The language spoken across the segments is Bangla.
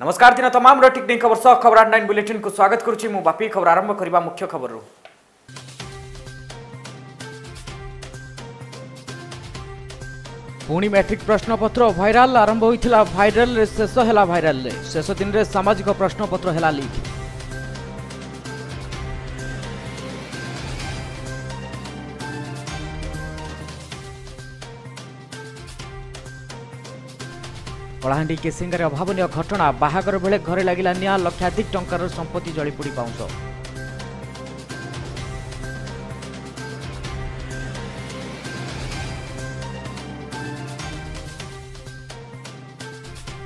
नमस्कार दिन को स्वागत गरु बापी खबर मुख्य खबर मैट्रिक प्रश्नपत्र भइराल आरम्भ भाइराल शेष होला भाइराल शेष दिन सामाजिक प्रश्नपत्र लिक କଳାହାଣ୍ଡି କେସିଙ୍ଗାରେ ଅଭାବନୀୟ ଘଟଣା ବାହାଘର ବେଳେ ଘରେ ଲାଗିଲା ନିଆଁ ଲକ୍ଷାଧିକ ଟଙ୍କାର ସମ୍ପତ୍ତି ଜଳିପୋଡ଼ି ପାଉଁଶ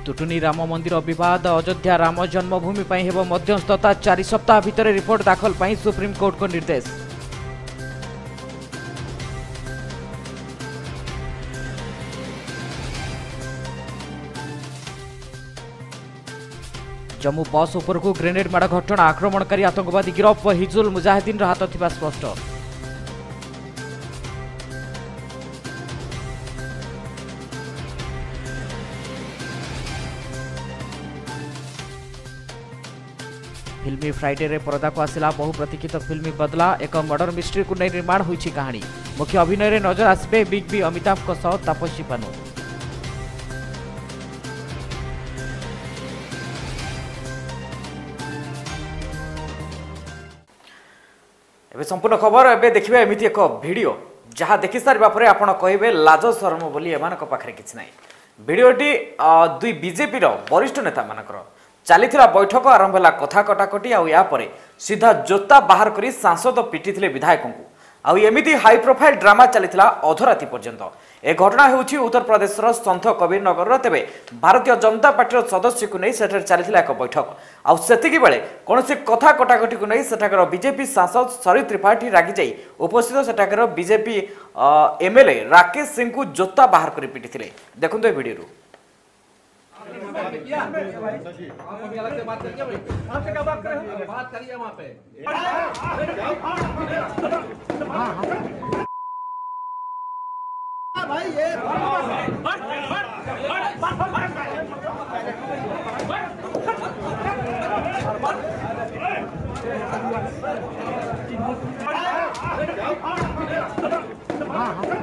ତୁଟୁନି ରାମ ମନ୍ଦିର ବିବାଦ ଅଯୋଧ୍ୟା ରାମ ଜନ୍ମଭୂମି ପାଇଁ ହେବ ମଧ୍ୟସ୍ଥତା ଚାରି ସପ୍ତାହ ଭିତରେ ରିପୋର୍ଟ ଦାଖଲ ପାଇଁ ସୁପ୍ରିମକୋର୍ଟଙ୍କ ନିର୍ଦ୍ଦେଶ जम्मू बस उपरकु ग्रेनेड माड़ घटना आक्रमणकारी आतंकवादी गिरफ हिजुल मुजाहिदीन हाथ थिबा स्पष्ट फिल्मी फ्राइडे रे पर्दा को आसला बहु प्रतीक्षित फिल्मी बदला एक मर्डर मिस्ट्री को नहीं निर्माण होई कहानी मुख्य अभिनय नजर आसबे बिग बी अमिताभ सह तापसी पानू ତେବେ ସମ୍ପୂର୍ଣ୍ଣ ଖବର ଏବେ ଦେଖିବେ ଏମିତି ଏକ ଭିଡ଼ିଓ ଯାହା ଦେଖିସାରିବା ପରେ ଆପଣ କହିବେ ଲାଜ ସରମ ବୋଲି ଏମାନଙ୍କ ପାଖରେ କିଛି ନାହିଁ ଭିଡ଼ିଓଟି ଦୁଇ ବିଜେପିର ବରିଷ୍ଠ ନେତାମାନଙ୍କର ଚାଲିଥିବା ବୈଠକ ଆରମ୍ଭ ହେଲା କଥା କଟାକଟି ଆଉ ଏହାପରେ ସିଧା ଜୋତା ବାହାର କରି ସାଂସଦ ପିଟିଥିଲେ ବିଧାୟକଙ୍କୁ ଆଉ ଏମିତି ହାଇ ପ୍ରୋଫାଇଲ୍ ଡ୍ରାମା ଚାଲିଥିଲା ଅଧରାତି ପର୍ଯ୍ୟନ୍ତ ଏ ଘଟଣା ହେଉଛି ଉତ୍ତରପ୍ରଦେଶର ସନ୍ଥ କବିର ନଗରର ତେବେ ଭାରତୀୟ ଜନତା ପାର୍ଟିର ସଦସ୍ୟକୁ ନେଇ ସେଠାରେ ଚାଲିଥିଲା ଏକ ବୈଠକ ଆଉ ସେତିକିବେଳେ କୌଣସି କଥା କଟାକଟିକୁ ନେଇ ସେଠାକାର ବିଜେପି ସାଂସଦ ସରି ତ୍ରିପାଠୀ ରାଗିଯାଇ ଉପସ୍ଥିତ ସେଠାକାର ବିଜେପି ଏମ୍ଏଲ୍ଏ ରାକେଶ ସିଂଙ୍କୁ ଜୋତା ବାହାର କରି ପିଟିଥିଲେ ଦେଖନ୍ତୁ ଏ ଭିଡ଼ିଓରୁ अलग से बात करिए भाई आपसे क्या बात करें बात करिए वहाँ पे भाई ये हाँ हाँ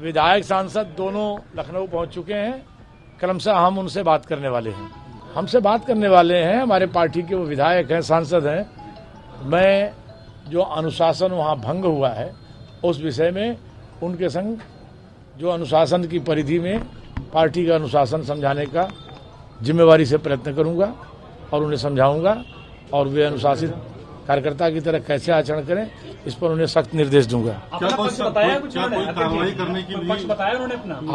विधायक सांसद दोनों लखनऊ पहुंच चुके हैं क्रमशः हम उनसे बात करने वाले हैं हमसे बात करने वाले हैं हमारे पार्टी के वो विधायक हैं सांसद हैं मैं जो अनुशासन वहाँ भंग हुआ है उस विषय में उनके संग जो अनुशासन की परिधि में पार्टी का अनुशासन समझाने का जिम्मेवारी से प्रयत्न करूँगा और उन्हें समझाऊंगा और वे अनुशासित कार्यकर्ता की तरह कैसे आचरण करें इस पर उन्हें सख्त निर्देश दूंगा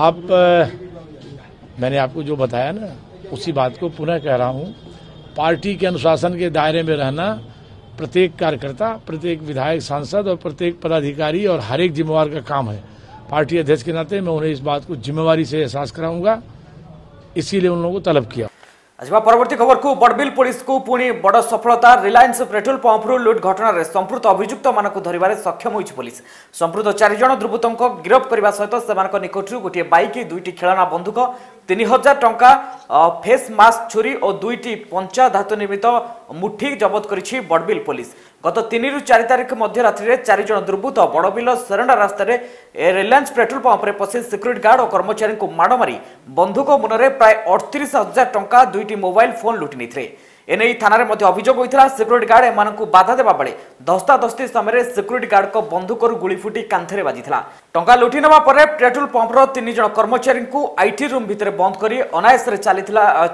आप मैंने आपको जो बताया ना उसी बात को पुनः कह रहा हूँ पार्टी के अनुशासन के दायरे में रहना प्रत्येक कार्यकर्ता प्रत्येक विधायक सांसद और प्रत्येक पदाधिकारी और हर एक जिम्मेवार का काम है पार्टी अध्यक्ष के नाते मैं उन्हें इस बात को जिम्मेवारी से एहसास कराऊंगा इसीलिए उन लोगों को तलब किया ଯିବା ପରବର୍ତ୍ତୀ ଖବରକୁ ବଡ଼ବିଲ ପୋଲିସକୁ ପୁଣି ବଡ଼ ସଫଳତା ରିଲାଏନ୍ସ ପେଟ୍ରୋଲ ପମ୍ପରୁ ଲୁଟ୍ ଘଟଣାରେ ସମ୍ପୃକ୍ତ ଅଭିଯୁକ୍ତମାନଙ୍କୁ ଧରିବାରେ ସକ୍ଷମ ହୋଇଛି ପୋଲିସ ସମ୍ପୃକ୍ତ ଚାରିଜଣ ଦୁର୍ବୃତ୍ତଙ୍କ ଗିରଫ କରିବା ସହିତ ସେମାନଙ୍କ ନିକଟରୁ ଗୋଟିଏ ବାଇକ୍ ଦୁଇଟି ଖେଳନା ବନ୍ଧୁକ ତିନି ହଜାର ଟଙ୍କା ଫେସ୍ ମାସ୍କ ଛୁରୀ ଓ ଦୁଇଟି ପଞ୍ଚାଧାତୁ ନିର୍ମିତ ମୁଠି ଜବତ କରିଛି ବଡ଼ବିଲ ପୋଲିସ গত তিন রু চারি তারিখ মধ্যরাত্রে চারিজন দুর্বৃত্ত বড়বিল সেরেন্ডা রাস্তায় রিলায়েন্স পেট্রোল পাম্পে পশি সিকুরিটি গার্ড ও কর্মচারী মাড় মারি বন্ধুক মুনরে প্রায় অড়তিশ হাজার টঙ্কা দুইটি মোবাইল ফোন লুটি নিয়ে এনে থানার মধ্যে অভিযোগ হয়েছিল সিকুরিটি গার্ড এমন বাধা দেওয়া বেড়ে ধস্তাধস্তি সময় সিকুরিটি গার্ড বন্ধুকর গুড়ি ফুটি কাঁথে বাজি টঙ্কা লুটি নেওয়া পরে পেট্রোল পম্পর তিনজন কর্মচারী আইটি রুম ভিতরে বন্ধ করে অনায়াসে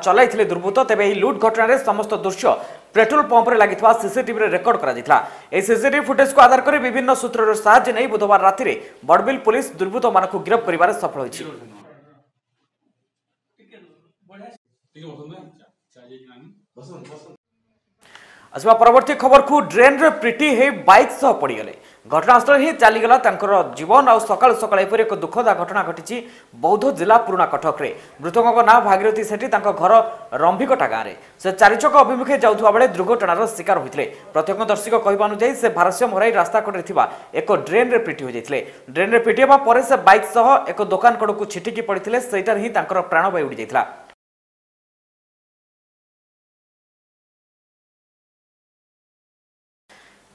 চলাই দুর্বৃত্ত তবে এই লুট ঘটনার সমস্ত দৃশ্য পেট্রোল পম্পরে লাগি সিসিটিভি রেকর্ড করা এই সিসিটিভি ফুটেজকু আধার করে বিভিন্ন সূত্রের সাহায্য নিয়ে বুধবার রাতে বড়বিল পুলিশ দুর্বৃত্ত মানুষ গিরফ করিবার সফল হয়েছে ঠিক আছে বড়া ঠিক আছে না চাই যাই না ଆସିବା ପରବର୍ତ୍ତୀ ଖବରକୁ ଡ୍ରେନ୍ରେ ପିଟି ହୋଇ ବାଇକ୍ ସହ ପଡ଼ିଗଲେ ଘଟଣାସ୍ଥଳରେ ହିଁ ଚାଲିଗଲା ତାଙ୍କର ଜୀବନ ଆଉ ସକାଳୁ ସକାଳ ଏପରି ଏକ ଦୁଃଖଦା ଘଟଣା ଘଟିଛି ବୌଦ୍ଧ ଜିଲ୍ଲା ପୁରୁଣା କଟକରେ ମୃତକଙ୍କ ନାଁ ଭାଗିରଥୀ ସେଠି ତାଙ୍କ ଘର ରମ୍ଭିକଟା ଗାଁରେ ସେ ଚାରିଚକ ଅଭିମୁଖେ ଯାଉଥିବା ବେଳେ ଦୁର୍ଘଟଣାର ଶିକାର ହୋଇଥିଲେ ପ୍ରତ୍ୟକ୍ଷଦର୍ଶୀଙ୍କ କହିବା ଅନୁଯାୟୀ ସେ ଭାରସ୍ୟ ମରାଇ ରାସ୍ତାକଡ଼ରେ ଥିବା ଏକ ଡ୍ରେନ୍ରେ ପିଟି ହୋଇଯାଇଥିଲେ ଡ୍ରେନ୍ରେ ପିଟି ହେବା ପରେ ସେ ବାଇକ୍ ସହ ଏକ ଦୋକାନ କଡ଼କୁ ଛିଟିକି ପଡ଼ିଥିଲେ ସେଇଟାରେ ହିଁ ତାଙ୍କର ପ୍ରାଣବାୟୁ ଉଡ଼ିଯାଇଥିଲା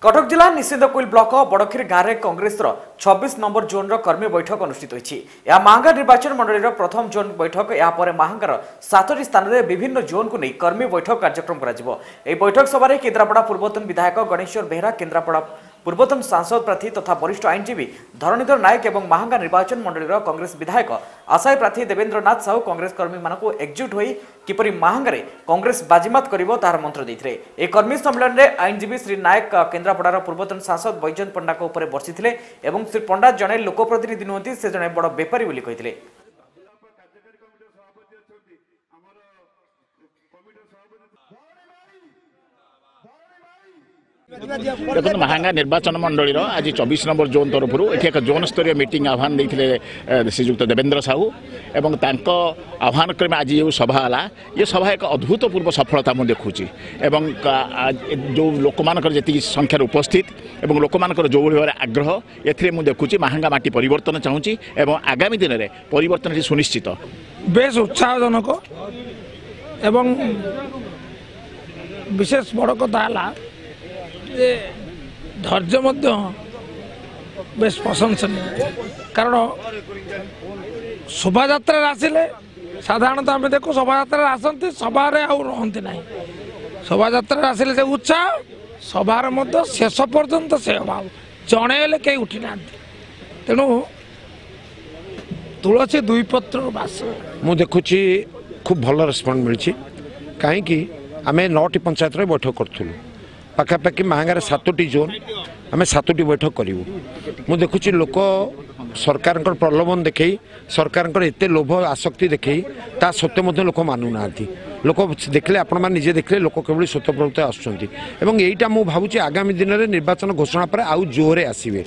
କଟକ ଜିଲ୍ଲା ନିଷିଦ୍ଧକୁଲ ବ୍ଲକ ବଡ଼ଖିରି ଗାଁରେ କଂଗ୍ରେସର ଛବିଶ ନମ୍ବର ଜୋନ୍ର କର୍ମୀ ବୈଠକ ଅନୁଷ୍ଠିତ ହୋଇଛି ଏହା ମାହାଙ୍ଗା ନିର୍ବାଚନ ମଣ୍ଡଳୀର ପ୍ରଥମ ଜୋନ୍ ବୈଠକ ଏହା ପରେ ମାହାଙ୍ଗାର ସାତଟି ସ୍ଥାନରେ ବିଭିନ୍ନ ଜୋନ୍କୁ ନେଇ କର୍ମୀ ବୈଠକ କାର୍ଯ୍ୟକ୍ରମ କରାଯିବ ଏହି ବୈଠକ ସଭାରେ କେନ୍ଦ୍ରାପଡ଼ା ପୂର୍ବତନ ବିଧାୟକ ଗଣେଶ୍ୱର ବେହେରା କେନ୍ଦ୍ରାପଡ଼ା পূর্বতন সাংসদ প্রার্থী তথা বরিষ্ঠ আইনজীবী ধরণীধর নায়ক এবং মাহাঙ্গা নির্বাচন মণ্ডলীর কংগ্রেস বিধায়ক আশায় প্রার্থী দেবেন্দ্রনাথ সাহু কংগ্রেস কর্মী মানুষ একজুট হয়ে কিপর মাহাঙ্গারে কংগ্রেস বাজিমাত করব তাহার মন্ত্র দিয়ে এই কর্মী সম্মেলনে আইনজীবী শ্রী নায়ক কেন্দ্রাপড়ার পূর্বতন সাংসদ বৈজয়ন্ত পণ্ডা উপরে বর্ষিলে এবং শ্রী পণ্ডা জনে লোকপ্রতিনিধি নুহতি সে জন বড় বেপারী বলে কে দেখুন ମାହାଙ୍ଗା ନିର୍ବାଚନ ମଣ୍ଡଳୀର ଆଜି ଚବିଶ ନମ୍ବର ଜୋନ୍ ତରଫରୁ ଏଠି ଏକ ଜୋନ୍ ସ୍ତରୀୟ ମିଟିଂ ଆହ୍ୱାନ ଦେଇଥିଲେ ଶ୍ରୀଯୁକ୍ତ ଦେବେନ୍ଦ୍ର ସାହୁ ଏବଂ ତାଙ୍କ ଆହ୍ୱାନ କ୍ରମେ ଆଜି ଯେଉଁ ସଭା ହେଲା ଏ ସଭା ଏକ ଅଦ୍ଭୁତପୂର୍ବ ସଫଳତା ମୁଁ ଦେଖୁଛି ଏବଂ ଯେଉଁ ଲୋକମାନଙ୍କର ଯେତିକି ସଂଖ୍ୟାରେ ଉପସ୍ଥିତ ଏବଂ ଲୋକମାନଙ୍କର ଯେଉଁଭଳି ଭାବରେ ଆଗ୍ରହ ଏଥିରେ ମୁଁ ଦେଖୁଛି ମାହାଙ୍ଗା ମାଟି ପରିବର୍ତ୍ତନ ଚାହୁଁଛି ଏବଂ ଆଗାମୀ ଦିନରେ ପରିବର୍ତ୍ତନ ଏଠି ସୁନିଶ୍ଚିତ ବେଶ ଉତ୍ସାହଜନକ ଏବଂ ବିଶେଷ ବଡ଼ କଥା ହେଲା ସେ ଧୈର୍ଯ୍ୟ ମଧ୍ୟ ବେଶ ପ୍ରଶଂସନୀୟ କାରଣ ଶୋଭାଯାତ୍ରାରେ ଆସିଲେ ସାଧାରଣତଃ ଆମେ ଦେଖୁ ଶୋଭାଯାତ୍ରାରେ ଆସନ୍ତି ସଭାରେ ଆଉ ରହନ୍ତି ନାହିଁ ଶୋଭାଯାତ୍ରାରେ ଆସିଲେ ସେ ଉତ୍ସାହ ସଭାରେ ମଧ୍ୟ ଶେଷ ପର୍ଯ୍ୟନ୍ତ ସେ ଅଭାବ ଜଣେ ହେଲେ କେହି ଉଠିନାହାନ୍ତି ତେଣୁ ତୁଳସୀ ଦୁଇ ପତ୍ରରୁ ବାସ ମୁଁ ଦେଖୁଛି ଖୁବ୍ ଭଲ ରେସ୍ପଣ୍ଡ ମିଳିଛି କାହିଁକି ଆମେ ନଅଟି ପଞ୍ଚାୟତରେ ବୈଠକ କରୁଥିଲୁ ପାଖାପାଖି ମାହାଙ୍ଗାରେ ସାତଟି ଜୋନ୍ ଆମେ ସାତଟି ବୈଠକ କରିବୁ ମୁଁ ଦେଖୁଛି ଲୋକ ସରକାରଙ୍କର ପ୍ରଲୋଭନ ଦେଖେଇ ସରକାରଙ୍କର ଏତେ ଲୋଭ ଆସକ୍ତି ଦେଖେଇ ତା ସତ୍ତ୍ୱେ ମଧ୍ୟ ଲୋକ ମାନୁନାହାନ୍ତି ଲୋକ ଦେଖିଲେ ଆପଣମାନେ ନିଜେ ଦେଖିଲେ ଲୋକ କେଭଳି ସ୍ୱତଃପ୍ରବୃତ୍ତ ଆସୁଛନ୍ତି ଏବଂ ଏଇଟା ମୁଁ ଭାବୁଛି ଆଗାମୀ ଦିନରେ ନିର୍ବାଚନ ଘୋଷଣା ପରେ ଆଉ ଜୋରରେ ଆସିବେ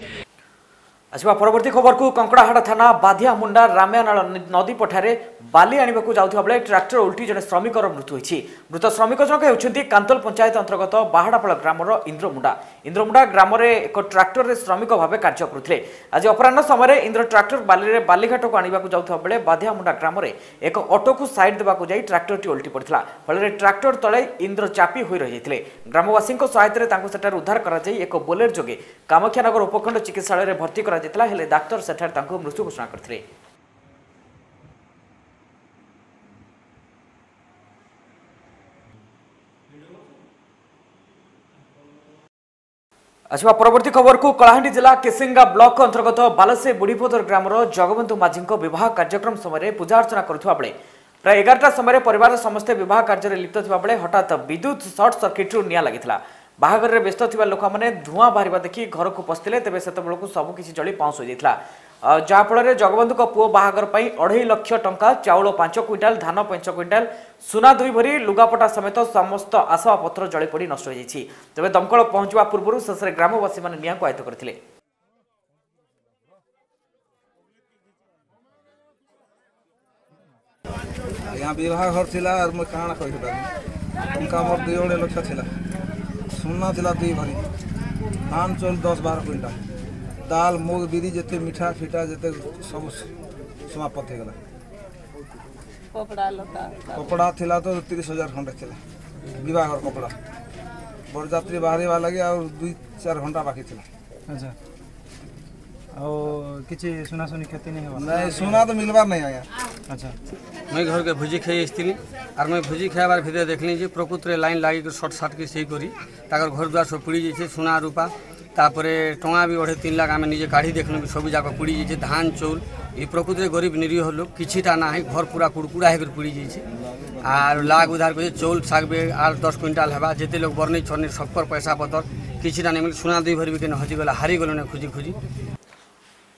আসবা পরবর্তী খবর কু কঙ্কড়াহাট থানা বাধিয়া বাধিয়ামুন্ডা রামিয়ানাল নদী পঠারে বালি আনবাক যাওয়া বেড়ে ট্রাক্টর উল্টি জন শ্রমিকর মৃত্যু হয়েছে মৃত শ্রমিক জনক হচ্ছেন কান্তল পঞ্চায়েত অন্তর্গত বাহাড়াপাল গ্রামর ইন্দ্রমুন্ডা ইন্দ্রমুন্ডা গ্রামের এক ট্রাক্টরে শ্রমিক ভাবে কাজ করুলে আজ অপরাহ্ন সময় ইন্দ্র ট্রাক্টর বালিরে বালিঘাটক আনবাক যাওয়া বেড়ে বাধিয়া মুন্ডা গ্রামের এক অটোকু সাইড দেওয়া যাই ট্রাক্টরটি উল্টি পড়া ফলে ট্রাক্টর তলে ইন্দ্র চাপি হয়ে রয়েছে গ্রামবাসী সহায়তায় তাঁর সেটার উদ্ধার করা এক বোলের যোগে কামাক্ষানগর উপখণ্ড চিকিৎসা ভর্তি করা କରାଯାଇଥିଲା ହେଲେ ଡାକ୍ତର ସେଠାରେ ତାଙ୍କୁ ମୃତ୍ୟୁ ଘୋଷଣା କରିଥିଲେ ଆସିବା ପରବର୍ତ୍ତୀ ଖବରକୁ କଳାହାଣ୍ଡି ଜିଲ୍ଲା କେସିଙ୍ଗା ବ୍ଲକ ଅନ୍ତର୍ଗତ ବାଲେସେ ବୁଢିପଦର ଗ୍ରାମର ଜଗବନ୍ଧୁ ମାଝୀଙ୍କ ବିବାହ କାର୍ଯ୍ୟକ୍ରମ ସମୟରେ ପୂଜାର୍ଚ୍ଚନା କରୁଥିବା ବେଳେ ପ୍ରାୟ ଏଗାରଟା ସମୟରେ ପରିବାରର ସମସ୍ତେ ବିବାହ କାର୍ଯ୍ୟରେ ଲିପ୍ତ ଥିବା ବେଳେ ହଠାତ୍ ବିଦ୍ୟୁତ୍ ସର୍ଟ ସର୍କିଟ୍ରୁ ନିଆଁ ଲାଗିଥିଲା ବାହାଘରରେ ବ୍ୟସ୍ତ ଥିବା ଲୋକମାନେ ଧୂଆଁ ବାହାରିବା ଦେଖି ଘରକୁ ପଶିଥିଲେ ତେବେ ସେତେବେଳକୁ ସବୁକିଛି ଜଳି ପାଉଁଶ ହୋଇଯାଇଥିଲା ଯାହାଫଳରେ ଜଗବନ୍ଧୁଙ୍କ ପୁଅ ବାହାଘର ପାଇଁ ଅଢ଼େଇ ଲକ୍ଷ ଟଙ୍କା ଚାଉଳ ପାଞ୍ଚ କ୍ୱିଣ୍ଟାଲ ଧାନ ପାଞ୍ଚ କ୍ୱିଣ୍ଟାଲ ସୁନା ଦୁଇ ଭରି ଲୁଗାପଟା ସମେତ ସମସ୍ତ ଆସବାବପତ୍ର ଜଳିପୋଡ଼ି ନଷ୍ଟ ହୋଇଯାଇଛି ତେବେ ଦମକଳ ପହଞ୍ଚିବା ପୂର୍ବରୁ ଶେଷରେ ଗ୍ରାମବାସୀମାନେ ନିଆଁକୁ ଆୟତ୍ତ କରିଥିଲେ यहाँ विवाह घर थिला और मैं कहाँ खोज रहा हूँ उनका मोर दुई लक्ष थिला सुन्ना दिला दुई भरी ধান চল দশ বারো কুইন্টাল ডাল মুগ বিড়ি যেতে মিঠা ফিটা যেতে সব সমাপ্ত হয়ে গেল কপড়া লা তো তিরিশ হাজার খন্ডে লা বিবাহর কপড়া বরযাত্রী বাহারিবা লাগে আর দুই চার ঘন্টা বাকি লা আচ্ছা और किसी सुना सुनी खेती नहीं हुआ नहीं सुना तो मिलवार नहीं आया अच्छा मैं घर के भोजी खाई आसली और मैं भोजी खाबार भितर देखली जे प्रकृत लाइन लगे सर्ट सर्टके से करी ताकर घर द्वार सब पुड़ी जाइए सोना रूपा তাপরে টঙা বি অঢ়ে তিন লাখ আমি নিজে কাঢ়ি দেখলু সবু যাক পুড়ি যাইছে ধান চৌল এই প্রকৃতিরে গরিব নিরীহ লোক কিছুটা না হয় ঘর পুরা কুড়কুড়া হয়ে পুড়ি যাইছে আর লাখ উধার করছে চৌল শাকবে আর দশ কুইন্টাল হবা যেতে লোক বর্ণি ছর্ণি সবকর পয়সা পতর কিছুটা নেই সোনা দুই ভরি বিকে হজিগলা হারিগল না খুঁজি খুঁজি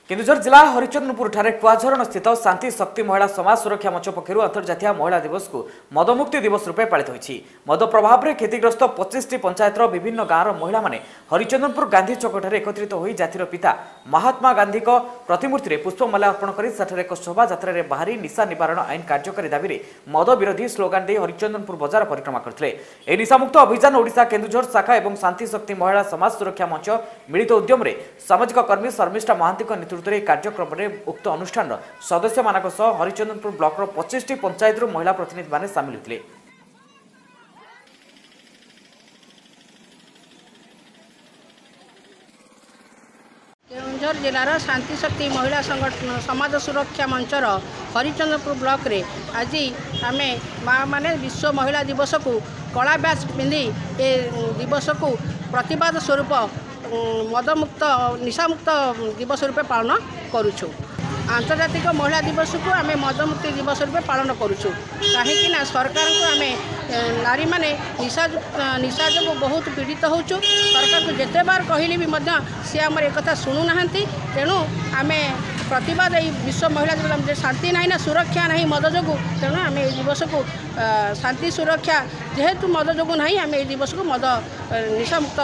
केन्दुझर जिल्ला हरिचन्द्रनपुर क्वाझरण स्थित शान्ति शक्ति महिला समाज सुरक्षा मंच पक्ष अन्तर्जातीय महिला दिवसको मदमुक्ति दिवस रूपमा पातित हुन्छ मद प्रभावग्रस्त पचिसट पञ्चायत र विभिन्न गाँ र महिला म हरिचन्द्रनपुर गान्धी चौक एकत्र जातिर पिता महात्मा गांधी गान्धीको प्रतिमूर्तिले पुष्पमाला अर्पण गरि शोभर बाहि निशा नवारण आइन कार्य दार्द विरोधी दे हरिचन्द्रनपुर बजार परिक्रमा पिक्रमा निशामुक्त अभियान ओडा केन्दुझर शाखा ए शान्ति शक्ति महिला समाज सुरक्षा मंच मिलित उद्यमले सामाजिक कर्मी शर्मिष्टा महान्त कार्यक्रम उक्त अनुष्ठान र सदस्य मह हरिचन्द्रपुर ब्लक र पच्चिस पंचायत रु महिला प्रतिनिधि सामल के शान्ति शक्ति महिला संगठन समाज सुरक्षा मंच र हरिचन्द्रपुर ब्लक आज आम विश्व महिला दिवस को कला ए दिवस को प्रतिवाद स्वरूप মদমুক্ত নিশামুক্ত দিবস রূপে পালন করুছু আন্তর্জাতিক মহিলা দিবসকে আমি মদমুক্তি দিবস রূপে পালন করুছু কিনা সরকারকে আমি নারী মানে নিশা নিশা যোগ বহুত পীড়িত হচ্ছু সরকারকে যেতেবার কহিলি বি সি আমার একথা শুণু না তেণু আমি প্রতবাদ এই বিশ্ব মহিলা দিবস শান্তি না না সুরক্ষা না মদ যোগ তেমন আমি এই দিবসক শান্তি সুরক্ষা যেহেতু মদ যোগ না আমি এই দিবসক মদ নিশামুক্ত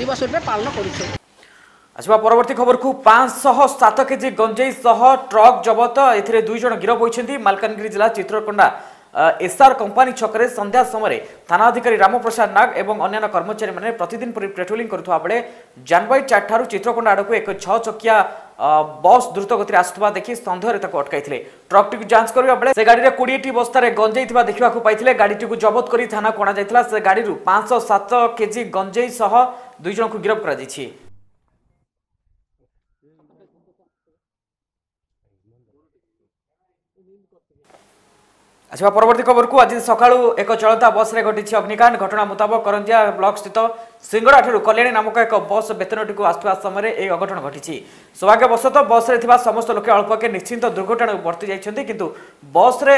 દિવસ રૂપે પાલન કરીશું আসবা পরবর্তী খবরকু পাঁচশহ সাত কেজি গঞ্জেই সহ ট্রক জবত এতে দুইজন গিরফ হয়েছেন মালকানগিরি জেলা চিত্রকোণ্ডা এসআর কোম্পানি ছকরে সন্ধ্যা সময় থানাধিকারী রামপ্রসাদ নাগ এবং অন্যান্য কর্মচারী মানে প্রতিদিন পেট্রোলিং করুয়া বেড়ে জানবাই চারঠার চিত্রকোণ্ডা আড়ক এক ছ চকিয়া বস দ্রুতগতি আসুবা দেখি সন্দেহরে তাকে অটকাইলে ট্রকটি যাঞ্চ করা বেড়ে সে গাড়ি কোড়িটি বস্তার গঞ্জেই দেখা পাইলে গাড়িটি জবত করে থানা অণা যাই সে গাড়ি পাঁচশহ সাত কেজি গঞ্জেই সহ দুইজনক গিরফ করা যাই ଆସିବା ପରବର୍ତ୍ତୀ ଖବରକୁ ଆଜି ସକାଳୁ ଏକ ଚଳନ୍ତା ବସ୍ରେ ଘଟିଛି ଅଗ୍ନିକାଣ୍ଡ ଘଟଣା ମୁତାବକ କରଞ୍ଜିଆ ବ୍ଲକସ୍ଥିତ ସିଙ୍ଗଡ଼ାଠାରୁ କଲ୍ୟାଣୀ ନାମକ ଏକ ବସ୍ ବେତନଟିକୁ ଆସୁଥିବା ସମୟରେ ଏହି ଅଘଟଣ ଘଟିଛି ସୌଭାଗ୍ୟବଶତଃ ବସ୍ରେ ଥିବା ସମସ୍ତ ଲୋକେ ଅଳ୍ପକେ ନିଶ୍ଚିନ୍ତ ଦୁର୍ଘଟଣାକୁ ବର୍ତ୍ତି ଯାଇଛନ୍ତି କିନ୍ତୁ ବସ୍ରେ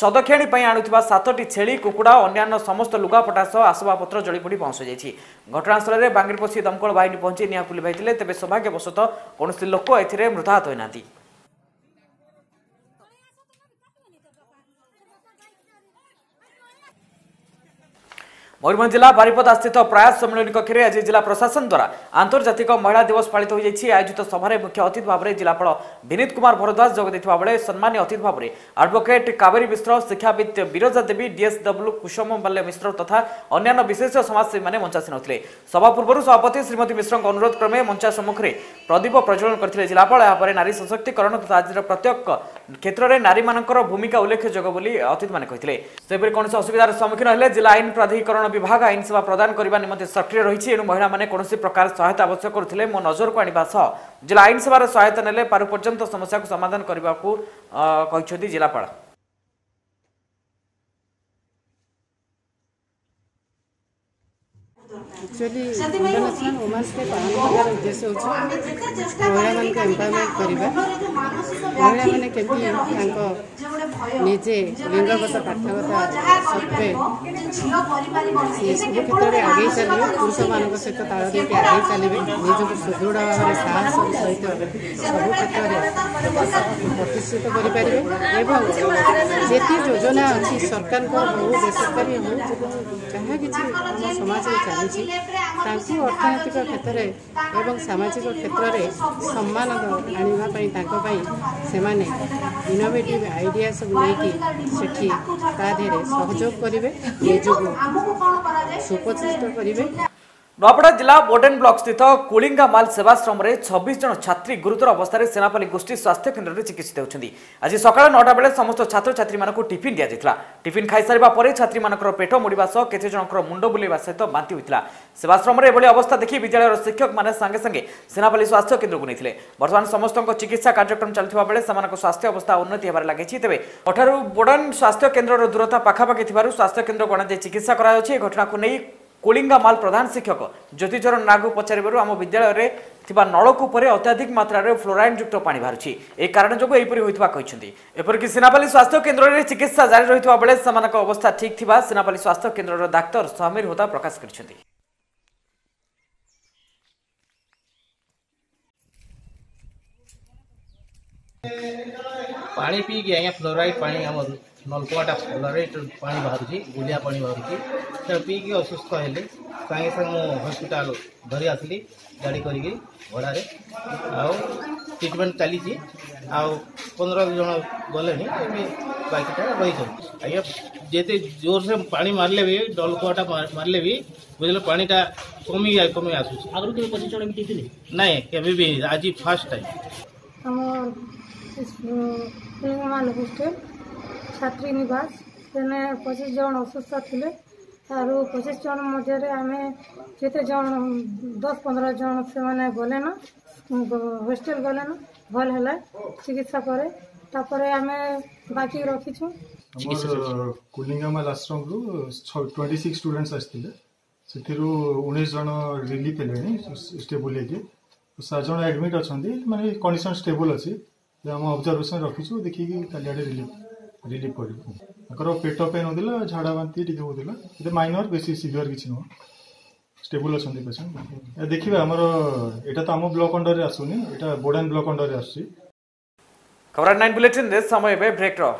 ସଦକ୍ଷାଣୀ ପାଇଁ ଆଣୁଥିବା ସାତଟି ଛେଳି କୁକୁଡ଼ା ଅନ୍ୟାନ୍ୟ ସମସ୍ତ ଲୁଗାପଟା ସହ ଆସବାବପତ୍ର ଜଳିପୋଡ଼ି ପହଞ୍ଚିଯାଇଛି ଘଟଣାସ୍ଥଳରେ ବାଙ୍ଗିରପୋଷି ଦମକଳ ବାହିନୀ ପହଞ୍ଚି ନିଆଁ ଲିଭାଇଥିଲେ ତେବେ ସୌଭାଗ୍ୟବଶତଃ କୌଣସି ଲୋକ ଏଥିରେ ମୃତାହତ ହୋଇନାହାନ୍ତି ময়ূরভঞ্জ জেলা বারিপদাস্থিত প্রয়াস সম্মিলনী কক্ষে আজ জেলা প্রশাসন দ্বারা আন্তর্জাতিক মহিলা দিবস পালিত হয়েছে আয়োজিত সভায় মুখ্য অতিথি ভাবে জেলাপাল বিনীত কুমার ভরদ্বাজ যোগ দিয়ে বেড়ে সম্মানীয় অতিথি ভাবে আডভোকেট কাবেরী মিশ্র শিক্ষাবিদ বিরজা দেবী ডিএসডব্লু কুসুম বাল্য মিশ্র তথা অন্যান্য বিশেষ সমাজসেবী মানে মঞ্চাসীন হলে সভা পূর্ব সভাপতি শ্রীমতী মিশ্র অনুরোধ ক্রমে মঞ্চা সম্মুখে প্রদীপ প্রজ্বলন করে জেলাপাল এপরে নারী সশক্তিকরণ তথা আজর প্রত্যেক ক্ষেত্রে নারী মানুষ ভূমিকা উল্লেখযোগ্য বলে অতিথি মানে সেপরি কোণী অসুবিধার সম্মুখীন হলে জেলা আইন প্রাধিকরণ ବିଭାଗ ଆଇନ ସେବା ପ୍ରଦାନ କରିବା ନିମନ୍ତେ ସକ୍ରିୟ ରହିଛି ଏଣୁ ମହିଳାମାନେ କୌଣସି ପ୍ରକାର ସହାୟତା ଆବଶ୍ୟକ କରୁଥିଲେ ମୋ ନଜରକୁ ଆଣିବା ସହ ଜିଲ୍ଲା ଆଇନ ସେବାର ସହାୟତା ନେଲେ ପାରୁ ପର୍ଯ୍ୟନ୍ତ ସମସ୍ୟାକୁ ସମାଧାନ କରିବାକୁ କହିଛନ୍ତି ଜିଲ୍ଲାପାଳ एक्चुअलीमासन हजार उद्देश्य हुन्छ महिला मे म केजे लिङ्गगत पाठक आगै चाहिँ पुरुष मिटि आगे चाहिँ निजको सुदृढ सहित सबै क्षेत्र प्रतिष्ठित गरिपारे ए सरकारको बहु बेसर जहाँकिम समुछु ତାଙ୍କୁ ଅର୍ଥନୈତିକ କ୍ଷେତ୍ରରେ ଏବଂ ସାମାଜିକ କ୍ଷେତ୍ରରେ ସମ୍ମାନ ଆଣିବା ପାଇଁ ତାଙ୍କ ପାଇଁ ସେମାନେ ଇନୋଭେଟିଭ୍ ଆଇଡ଼ିଆ ସବୁ ନେଇକି ସେଠି ତା ଦେହରେ ସହଯୋଗ କରିବେ ନିଜକୁ ସୁପ୍ରତିଷ୍ଠିତ କରିବେ नुआपड़ा जिला बोडेन ब्लक स्थित कुलिंगा माल सेवाश्रम छब्बीस जन छात्री गुरुतर अवस्था सेनापाली गोष्ठी स्वास्थ्य केन्द्र में चिकित्सित होती आज सका नौटा बेले समस्त छात्र छात्री को टिफिन दि जाता टीफिन खाई सारे छात्री मानक पेट मोड़ा सह केत मुंड बुलवा सहित बांति होता सेवाश्रम में अवस्था देखि विद्यालय शिक्षक मैंने सांगे सांगे सेनापाली स्वास्थ्य केन्द्र को नहीं बर्तमान समस्त चिकित्सा कार्यक्रम चलता बेले स्वास्थ्य अवस्था उन्नति होबार लगी तेज मठार बोडेन स्वास्थ्य केन्द्र दूरता पाखापाखी थी स्वास्थ्य केन्द्र को अणाई चिकित्सा कर घटना को नहीं କୋଳିଙ୍ଗାମାଲ ପ୍ରଧାନ ଶିକ୍ଷକ ଜ୍ୟୋତିଚରଣ ନାଗୁ ପଚାରିବାରୁ ଆମ ବିଦ୍ୟାଳୟରେ ଥିବା ନଳକୂପରେ ଅତ୍ୟଧିକ ମାତ୍ରାରେ ଫ୍ଲୋରାଇନ୍ଯୁକ୍ତ ପାଣି ବାହାରୁଛି ଏହି କାରଣ ଯୋଗୁଁ ଏହିପରି ହୋଇଥିବା କହିଛନ୍ତି ଏପରିକି ସିନାପାଲି ସ୍ୱାସ୍ଥ୍ୟ କେନ୍ଦ୍ରରେ ଚିକିତ୍ସା ଜାରି ରହିଥିବା ବେଳେ ସେମାନଙ୍କ ଅବସ୍ଥା ଠିକ୍ ଥିବା ସିନାପାଲି ସ୍ୱାସ୍ଥ୍ୟ କେନ୍ଦ୍ରର ଡାକ୍ତର ସମୀର ହୋତା ପ୍ରକାଶ କରିଛନ୍ତି ପାଣି ପିଇକି ଆଜ୍ଞା ଫ୍ଲୋରାଇଡ୍ ପାଣି ଆମର नलकुआटा फल पा बाहर गुड़िया पा बाहर से पीकि असुस्थ है सागे सागे मुझे हस्पिटा धरी आसली गाड़ी करके भड़ा आउ चली पंद्रह जन गले बाकी रही आज्ञा जिते जोर से पा मारे भी नलकुआटा मारे भी बुझे पाटा कम कमी आसूस जन ना कभी भी आज फास्ट टाइम ଛାତ୍ରୀ ନିବାସ ସେନେ ପଚିଶ ଜଣ ଅସୁସ୍ଥ ଥିଲେ ଆରୁ ପଚିଶ ଜଣ ମଧ୍ୟରେ ଆମେ କେତେ ଜଣ ଦଶ ପନ୍ଦର ଜଣ ସେମାନେ ଗଲେନ ହଷ୍ଟେଲ ଗଲେନ ଭଲ ହେଲା ଚିକିତ୍ସା ପରେ ତାପରେ ଆମେ ବାକି ରଖିଛୁ କୁଲିଙ୍ଗାମାଲ ଆଶ୍ରମରୁ ଟ୍ୱେଣ୍ଟି ସିକ୍ସ ଷ୍ଟୁଡେଣ୍ଟସ୍ ଆସିଥିଲେ ସେଥିରୁ ଉଣେଇଶ ଜଣ ରିଲିଫ୍ ହେଲେଣି ଷ୍ଟେବୁଲ୍ ହେଇକି ସାତ ଜଣ ଆଡ଼ମିଟ୍ ଅଛନ୍ତି ମାନେ କଣ୍ଡିସନ୍ ଷ୍ଟେବୁଲ୍ ଅଛି ଆମେ ଅବଜର୍ଭେସନ୍ ରଖିଛୁ ଦେଖିକି କାଲି ଆଡ଼େ ରିଲିଫ୍ ରିଲିଫ୍ କରିବୁ ତାଙ୍କର ପେଟ ପେନ୍ ହେଉଥିଲା ଝାଡ଼ା ବାନ୍ତି ଟିକେ ହେଉଥିଲା ଏତେ ମାଇନର୍ ବେଶୀ ସିଭିଅର୍ କିଛି ନୁହଁ ଷ୍ଟେବୁଲ୍ ଅଛନ୍ତି ପେସେଣ୍ଟ ଦେଖିବା ଆମର ଏଇଟା ତ ଆମ ବ୍ଲକ୍ ଅଣ୍ଡରରେ ଆସୁନି ଏଇଟା ବୋଡ଼ାନ୍ ବ୍ଲକ୍ ଅଣ୍ଡରରେ ଆସୁଛି ଖବର ନାଇନ୍ ବୁଲେଟିନ୍ରେ ସମୟ ଏବେ ବ୍ରେକ୍ର